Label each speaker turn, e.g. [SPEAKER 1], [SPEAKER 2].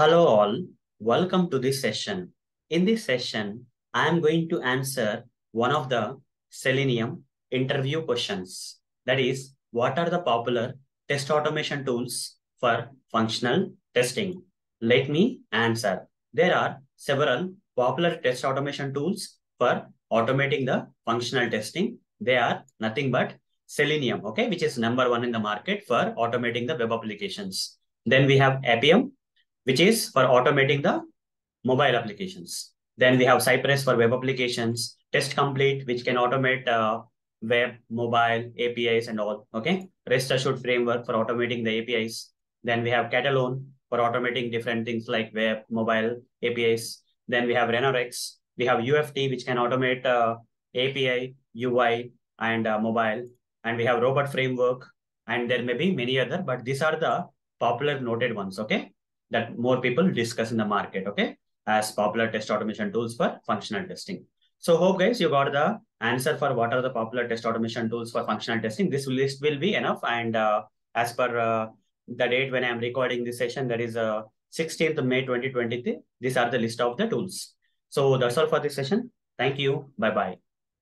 [SPEAKER 1] Hello all, welcome to this session. In this session, I am going to answer one of the Selenium interview questions. That is, what are the popular test automation tools for functional testing? Let me answer. There are several popular test automation tools for automating the functional testing. They are nothing but Selenium, okay, which is number one in the market for automating the web applications. Then we have Appium, which is for automating the mobile applications. Then we have Cypress for web applications, Test Complete, which can automate uh, web, mobile, APIs and all, okay? Rest Assured Framework for automating the APIs. Then we have Katalon for automating different things like web, mobile, APIs. Then we have Ranorex. We have UFT, which can automate uh, API, UI, and uh, mobile. And we have Robot Framework, and there may be many other, but these are the popular noted ones, okay? That more people discuss in the market, okay, as popular test automation tools for functional testing. So hope guys, you got the answer for what are the popular test automation tools for functional testing. This list will be enough. And uh, as per uh, the date when I'm recording this session, that is uh, 16th May 2023, these are the list of the tools. So that's all for this session. Thank you. Bye-bye.